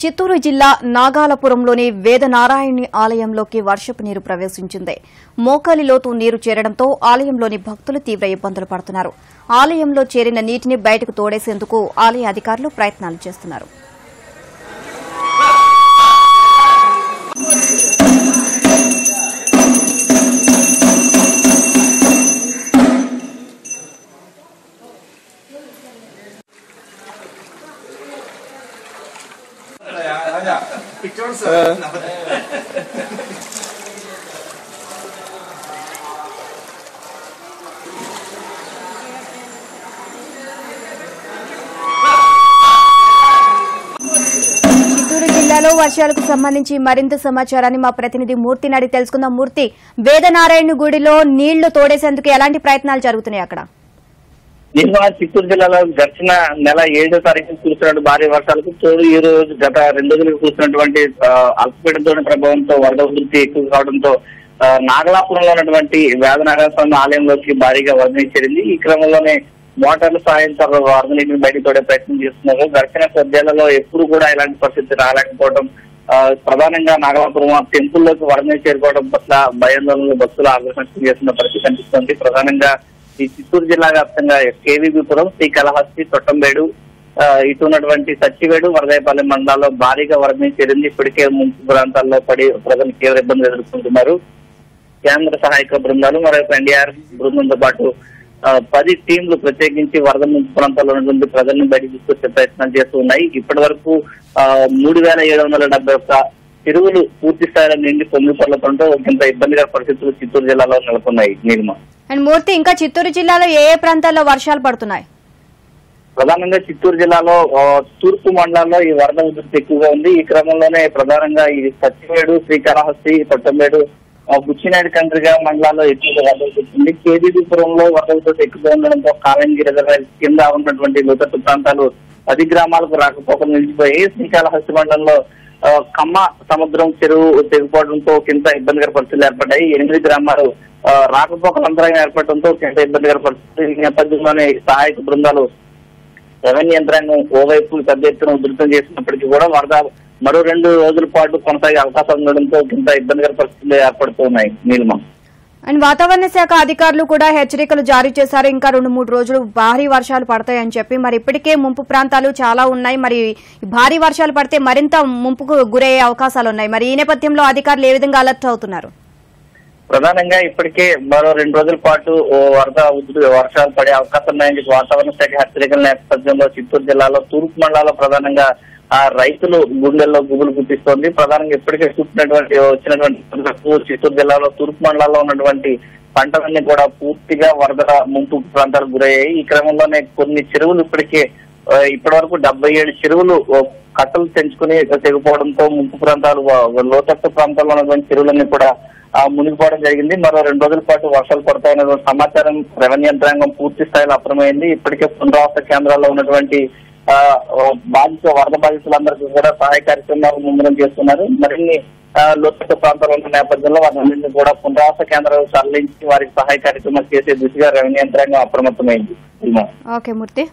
చిత్తూరు జిల్లా నాగాలపురంలోని వేదనారాయణి ఆలయంలోకి వర్షపు నీరు ప్రవేశించింది. మోకాలి లోతు నీరు చేరడంతో ఆలయంలోని భక్తులు తీవ్ర ఇబ్బందులు పడుతున్నారు. ఆలయంలో చేరిన నీటిని బయటకు తోడేసేందుకు ఆలయ అధికారులు ప్రయత్నాలు చేస్తున్నారు. చిత్తూరు జిల్లాలో వర్షాలకు సంబంధించి మరింత సమాచారాన్ని మా ప్రతినిధి మూర్తి నడి తెలుసుకుందాం. మూర్తి వేదనారాయణ గుడిలో నీళ్ళు తోడేసేందుకు ఎలాంటి ప్రయత్నాలు జరుగుతున్నాయి అక్కడ? నిన్న చిత్తూరు జిల్లాలో గడిచిన నెల ఏడో తారీఖు కురుస్తున్న భారీ వర్షాలకు తోడు ఈ రోజు గత రెండు రోజులకు కూర్చున్నటువంటి ఆ, ప్రభావంతో వరద ఉధృతి ఎక్కువ కావడంతో నాగలాపురంలో ఉన్నటువంటి వేదనారాయణ స్వామి ఆలయంలోకి భారీగా వరద చేరింది. ఈ క్రమంలోనే మోటార్ల సాయంతో వరద నీటిని బయటకు తోడే ప్రయత్నం చేస్తున్నారు. గడిచిన కొద్దేళ్ళలో ఎప్పుడు కూడా ఇలాంటి పరిస్థితి రాలేకపోవడం ప్రధానంగా నాగలాపురం టెంపుల్లోకి వరద చేరుకోవడం పట్ల భయాందోళనలు భక్తులు ఆగ్రహం చేస్తున్న పరిస్థితి కనిపిస్తుంది. ప్రధానంగా ఈ చిత్తూరు జిల్లా వ్యాప్తంగా కేవీబీపురం శ్రీకాళహస్తి తొట్టంబేడు ఇటు ఉన్నటువంటి సచ్చివేడు వరదాయపాలెం మండలాల్లో భారీగా వరద చేరింది ఇప్పటికే ముంపు ప్రాంతాల్లో పడి ప్రజలు తీవ్ర ఇబ్బందులు ఎదుర్కొంటున్నారు. కేంద్ర సహాయక బృందాలు మరొక ఎన్డీఆర్ బృందంతో పాటు పది టీంలు ప్రత్యేకించి వరద ముంపు ప్రాంతాల్లో ఉన్నటువంటి ప్రజలను బయట తీసుకొచ్చే ప్రయత్నాలు చేస్తూ ఉన్నాయి. ఇప్పటి వరకు ఆ, మూడు వేల ఏడు వందల డెబ్బై ఒక్క చెరువులు పూర్తి స్థాయిలో నిండి పొంగి ఇంత ఇబ్బందికర పరిస్థితులు చిత్తూరు జిల్లాలో నెలకొన్నాయి. నిర్మ అండ్ మూర్తి ఇంకా చిత్తూరు జిల్లాలో ఏ ఏ ప్రాంతాల్లో వర్షాలు పడుతున్నాయి? ప్రధానంగా చిత్తూరు జిల్లాలో తూర్పు మండలాల్లో ఈ వరద ఉధృతి ఎక్కువగా ఉంది. ఈ క్రమంలోనే ప్రధానంగా ఈ సత్యవేడు శ్రీకాళహస్తి కొట్టంబేడు బుచ్చినాయుడు కండ్రిగా మండలాల్లో ఎక్కువగా వరద ఉధృతుంది కేబీపురంలో వరద ఉధృతి ఎక్కువగా ఉండడంతో కాలంగి రిజర్వాయర్ కింద ఉన్నటువంటి లోతట్టు ప్రాంతాలు పది గ్రామాలకు రాకపోకలు నిలిచిపోయి శ్రీకాళహస్తి మండలంలో కమ్మ సముద్రం చెరువు తెగిపోవడంతో కింద ఇబ్బందికర పరిస్థితులు ఏర్పడ్డాయి. ఎనిమిది గ్రామాలు రాకపోకలు అంతరాయం ఏర్పడటంతో కింద ఇబ్బందికర పరిస్థితులు ఈ నేపథ్యంలోనే సహాయక బృందాలు రెవెన్యూ యంత్రాంగం ఓవైపు పెద్ద ఎత్తున ఉధృతం చేసినప్పటికీ కూడా వరద మరో రెండు రోజుల పాటు కొనసాగే అవకాశం ఉండడంతో ఇంత ఇబ్బందికర పరిస్థితులు ఏర్పడుతున్నాయి. నీలమ. అండ్ వాతావరణ శాఖ అధికారులు కూడా హెచ్చరికలు జారీ చేశారు. ఇంకా రెండు మూడు రోజులు భారీ వర్షాలు పడతాయని చెప్పి మరి ఇప్పటికే ముంపు ప్రాంతాలు చాలా ఉన్నాయి. మరి భారీ వర్షాలు పడితే మరింత ముంపుకు గురయ్యే అవకాశాలు ఉన్నాయి. మరి ఈ నేపథ్యంలో అధికారులు ఏ విధంగా అలర్ట్ అవుతున్నారు? ప్రధానంగా ఇప్పటికే మరో రెండు రోజుల పాటు ఓ వరద వర్షాలు పడే అవకాశం ఉన్నాయని చెప్పి వాతావరణ శాఖ హెచ్చరికల నేపథ్యంలో చిత్తూరు జిల్లాలో తూర్పు మండలాల్లో ప్రధానంగా ఆ రైతులు గుండెల్లో గుబులు గుర్తిస్తోంది ప్రధానంగా ఇప్పటికే చూసినటువంటి వచ్చినటువంటి చిత్తూరు జిల్లాలో తూర్పు మండలాల్లో ఉన్నటువంటి పంటలన్నీ కూడా పూర్తిగా వరద ముంపు ప్రాంతాలకు గురయ్యాయి. ఈ క్రమంలోనే కొన్ని చెరువులు ఇప్పటికే ఇప్పటి వరకు డెబ్బై ఏడు చెరువులు కట్టలు తెంచుకుని తెగిపోవడంతో ముంపు ప్రాంతాలు లోతట్టు ప్రాంతాల్లో ఉన్నటువంటి చెరువులన్నీ కూడా మునిగిపోవడం జరిగింది. మరో రెండు రోజుల పాటు వర్షాలు పడతాయన్న సమాచారం రెవెన్యూ యంత్రాంగం పూర్తి స్థాయిలో అప్రమైంది ఇప్పటికే పునరావాస కేంద్రాల్లో ఉన్నటువంటి బాధిత వరద బాధితులందరికీ కూడా సహాయ కార్యక్రమాలు ముమ్మరం చేస్తున్నారు. మరిన్ని ఆ, లోతట్టు ప్రాంతాలు ఉన్న నేపథ్యంలో వారందరినీ కూడా పునరావాస కేంద్రాలు తరలించి వారికి సహాయ కార్యక్రమాలు చేసే దిశగా రెవెన్యూ యంత్రాంగం అప్రమత్తమైంది. ఓకే మూర్తి.